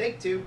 Take two.